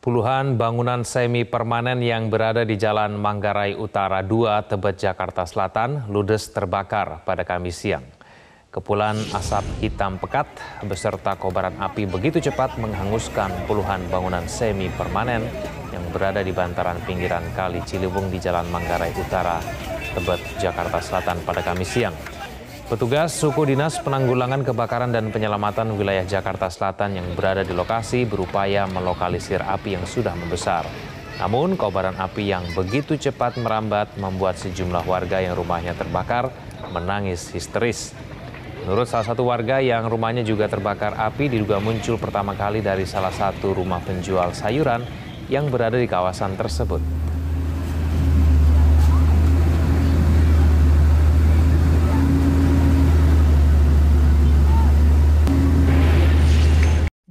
Puluhan bangunan semi permanen yang berada di Jalan Manggarai Utara 2, Tebet, Jakarta Selatan ludes terbakar pada Kamis siang. Kepulan asap hitam pekat beserta kobaran api begitu cepat menghanguskan puluhan bangunan semi permanen yang berada di bantaran pinggiran Kali Ciliwung di Jalan Manggarai Utara, Tebet, Jakarta Selatan pada Kamis siang. Petugas suku dinas penanggulangan kebakaran dan penyelamatan wilayah Jakarta Selatan yang berada di lokasi berupaya melokalisir api yang sudah membesar. Namun kobaran api yang begitu cepat merambat membuat sejumlah warga yang rumahnya terbakar menangis histeris. Menurut salah satu warga yang rumahnya juga terbakar api diduga muncul pertama kali dari salah satu rumah penjual sayuran yang berada di kawasan tersebut.